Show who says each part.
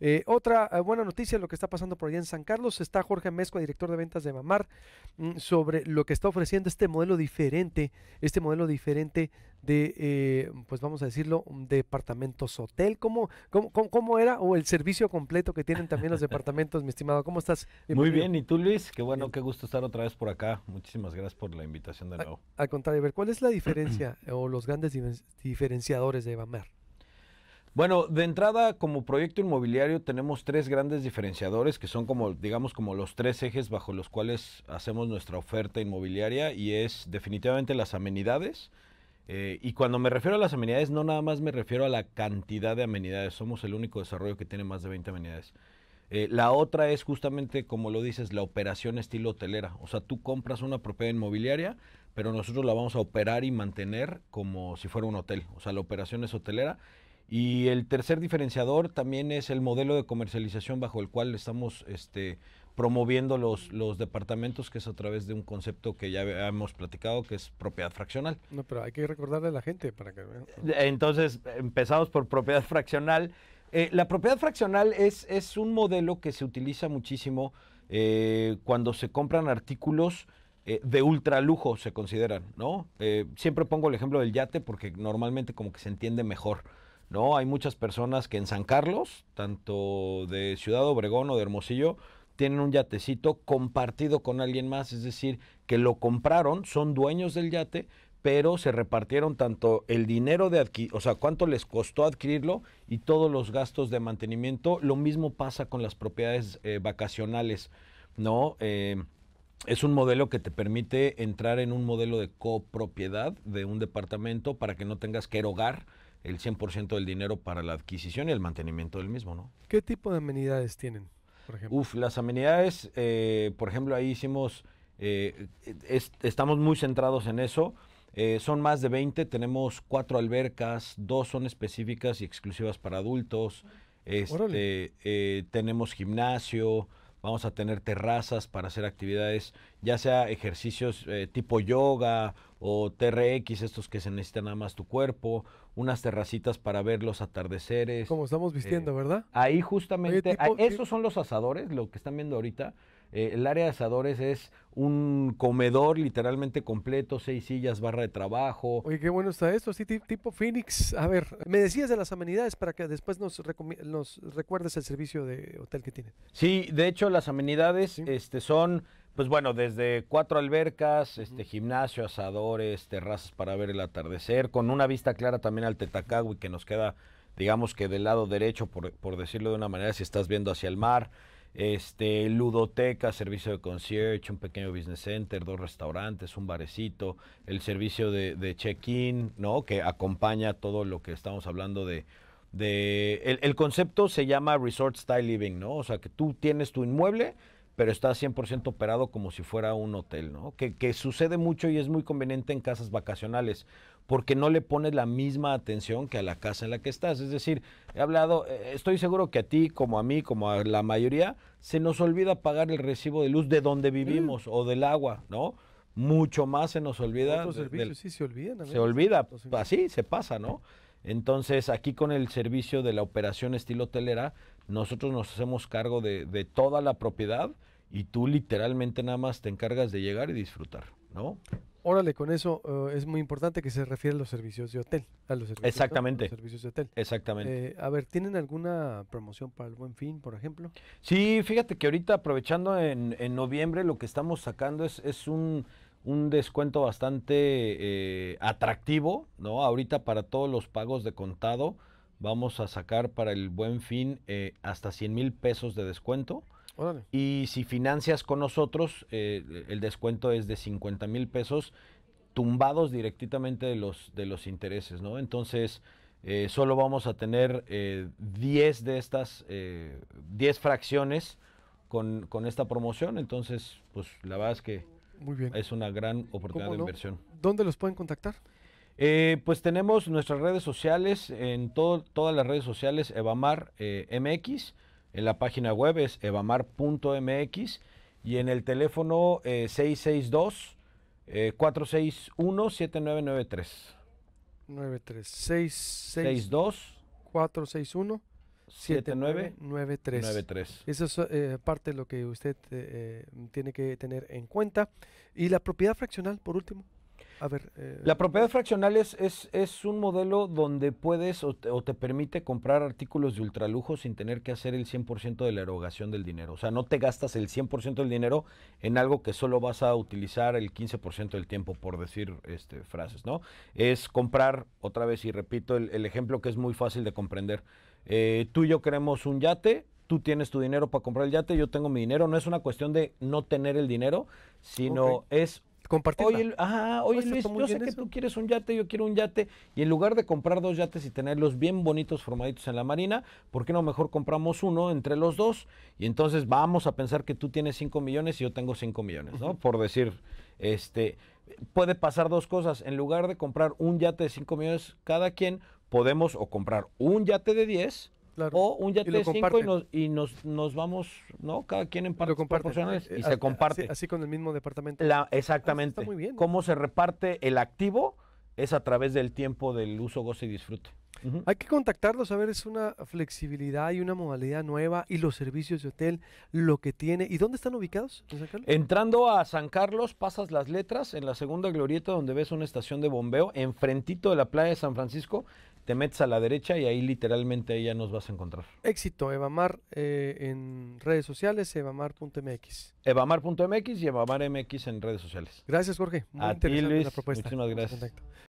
Speaker 1: Eh, otra eh, buena noticia, lo que está pasando por allá en San Carlos, está Jorge Mezcua, director de ventas de Mamar, mm, sobre lo que está ofreciendo este modelo diferente, este modelo diferente de, eh, pues vamos a decirlo, departamentos hotel. ¿Cómo, cómo, cómo, era? O el servicio completo que tienen también los departamentos, mi estimado. ¿Cómo estás?
Speaker 2: Muy bien, ¿y tú Luis? Qué bueno, qué gusto estar otra vez por acá. Muchísimas gracias por la invitación de nuevo.
Speaker 1: Al, contrario, a ver, ¿cuál es la diferencia o los grandes diferenciadores de Mamar?
Speaker 2: Bueno, de entrada, como proyecto inmobiliario tenemos tres grandes diferenciadores que son como, digamos, como los tres ejes bajo los cuales hacemos nuestra oferta inmobiliaria y es definitivamente las amenidades. Eh, y cuando me refiero a las amenidades, no nada más me refiero a la cantidad de amenidades. Somos el único desarrollo que tiene más de 20 amenidades. Eh, la otra es justamente, como lo dices, la operación estilo hotelera. O sea, tú compras una propiedad inmobiliaria, pero nosotros la vamos a operar y mantener como si fuera un hotel. O sea, la operación es hotelera y el tercer diferenciador también es el modelo de comercialización bajo el cual estamos este, promoviendo los, los departamentos, que es a través de un concepto que ya hemos platicado, que es propiedad fraccional.
Speaker 1: No, pero hay que recordarle a la gente para que
Speaker 2: Entonces, empezamos por propiedad fraccional. Eh, la propiedad fraccional es, es un modelo que se utiliza muchísimo eh, cuando se compran artículos eh, de ultra lujo, se consideran, ¿no? siempre pongo el ejemplo del yate porque normalmente como que se entiende mejor. ¿No? Hay muchas personas que en San Carlos, tanto de Ciudad Obregón o de Hermosillo, tienen un yatecito compartido con alguien más, es decir, que lo compraron, son dueños del yate, pero se repartieron tanto el dinero de adquirir, o sea, cuánto les costó adquirirlo y todos los gastos de mantenimiento. Lo mismo pasa con las propiedades eh, vacacionales, ¿no? Eh, es un modelo que te permite entrar en un modelo de copropiedad de un departamento para que no tengas que erogar el 100% del dinero para la adquisición y el mantenimiento del mismo, ¿no?
Speaker 1: ¿Qué tipo de amenidades tienen, por ejemplo?
Speaker 2: Uf, las amenidades, eh, por ejemplo, ahí hicimos, eh, estamos muy centrados en eso. Eh, son más de 20, tenemos cuatro albercas, dos son específicas y exclusivas para adultos. Este, tenemos gimnasio, vamos a tener terrazas para hacer actividades, ya sea ejercicios tipo yoga o TRX, estos que se necesitan nada más tu cuerpo, unas terracitas para ver los atardeceres.
Speaker 1: Como estamos vistiendo, eh, ¿verdad?
Speaker 2: Ahí justamente, esos son los asadores, lo que están viendo ahorita. Eh, el área de asadores es un comedor literalmente completo, seis sillas, barra de trabajo.
Speaker 1: Oye, qué bueno está esto, así tipo Phoenix. A ver, me decías de las amenidades para que después nos, nos recuerdes el servicio de hotel que tiene.
Speaker 2: Sí, de hecho las amenidades este, son pues bueno, desde cuatro albercas, este gimnasio, asadores, terrazas para ver el atardecer, con una vista clara también al Tetacagui que nos queda, digamos que del lado derecho, por, por decirlo de una manera, si estás viendo hacia el mar. Este, ludoteca, servicio de concierge, un pequeño business center, dos restaurantes, un barecito, el servicio de, check-in, ¿no? Que acompaña todo lo que estamos hablando de, de el, concepto se llama Resort Style Living, ¿no? O sea, que tú tienes tu inmueble, pero está 100% operado como si fuera un hotel, ¿no? Que, que, sucede mucho y es muy conveniente en casas vacacionales, porque no le pones la misma atención que a la casa en la que estás. Es decir, he hablado, eh, estoy seguro que a ti, como a mí, como a la mayoría, se nos olvida pagar el recibo de luz de donde vivimos o del agua, ¿no? Mucho más se nos olvida.
Speaker 1: Otros servicios sí se olvidan.
Speaker 2: Se olvida, así se pasa, ¿no? Entonces, aquí con el servicio de la operación estilo hotelera, nosotros nos hacemos cargo de, de toda la propiedad y tú literalmente nada más te encargas de llegar y disfrutar, ¿no?
Speaker 1: Órale, con eso eh, es muy importante que se refiere a los servicios de hotel. A los servicios,
Speaker 2: Exactamente.
Speaker 1: servicios de hotel.
Speaker 2: Exactamente.
Speaker 1: Eh, a ver, ¿tienen alguna promoción para el buen fin, por ejemplo?
Speaker 2: Sí, fíjate que ahorita aprovechando en, en noviembre lo que estamos sacando es, es un, un, descuento bastante eh, atractivo, ¿no? Ahorita para todos los pagos de contado vamos a sacar para el buen fin hasta 100 mil pesos de descuento. Y si financias con nosotros, eh, el descuento es de 50 mil pesos tumbados directamente de los, de los intereses, ¿no? Entonces, eh, solo vamos a tener 10 eh, de estas, 10 fracciones con, con, esta promoción. Entonces, pues la verdad es que es una gran oportunidad de inversión.
Speaker 1: ¿Dónde los pueden contactar?
Speaker 2: pues tenemos nuestras redes sociales, en todo, todas las redes sociales, Evamar MX en la página web es evamar.mx y en el teléfono 662 461 7993.
Speaker 1: 93 662 461 7993. Eso es eh, parte de lo que usted eh, tiene que tener en cuenta. Y la propiedad fraccional, por último. A ver,
Speaker 2: eh, la propiedad fraccional es, es, un modelo donde puedes o te, permite comprar artículos de ultralujo sin tener que hacer el 100% de la erogación del dinero. O sea, no te gastas el 100% del dinero en algo que solo vas a utilizar el 15% del tiempo, por decir este, frases, ¿no? Es comprar, otra vez, y repito el, ejemplo que es muy fácil de comprender. Eh, tú y yo queremos un yate, tú tienes tu dinero para comprar el yate, yo tengo mi dinero. No es una cuestión de no tener el dinero, sino es
Speaker 1: Compartir.
Speaker 2: Oye, ajá, oye Luis, yo sé que tú quieres un yate, yo quiero un yate. Y en lugar de comprar dos yates y tenerlos bien bonitos formaditos en la marina, ¿por qué no mejor compramos uno entre los dos? Y entonces vamos a pensar que tú tienes 5 millones y yo tengo 5 millones, ¿no? Por decir, este, puede pasar dos cosas. En lugar de comprar un yate de 5 millones cada quien, podemos o comprar un yate de 10 o un yate de 5 y, nos, y nos, nos, vamos, ¿no? Cada quien en partes proporcionales y se comparte.
Speaker 1: Así, con el mismo departamento.
Speaker 2: La, exactamente. muy bien. Cómo se reparte el activo es a través del tiempo del uso, goce y disfrute.
Speaker 1: Hay que contactarlos, a ver, es una flexibilidad y una modalidad nueva y los servicios de hotel, lo que tiene. ¿Y dónde están ubicados?
Speaker 2: Entrando a San Carlos, pasas las letras en la segunda glorieta donde ves una estación de bombeo, enfrentito de la playa de San Francisco, te metes a la derecha y ahí literalmente ahí ya nos vas a encontrar.
Speaker 1: Éxito, Evamar eh, en redes sociales, evamar.mx.
Speaker 2: Evamar.mx y evamarmx en redes sociales.
Speaker 1: Gracias, Jorge.
Speaker 2: Muy a ti, Luis, la propuesta. Muchísimas gracias.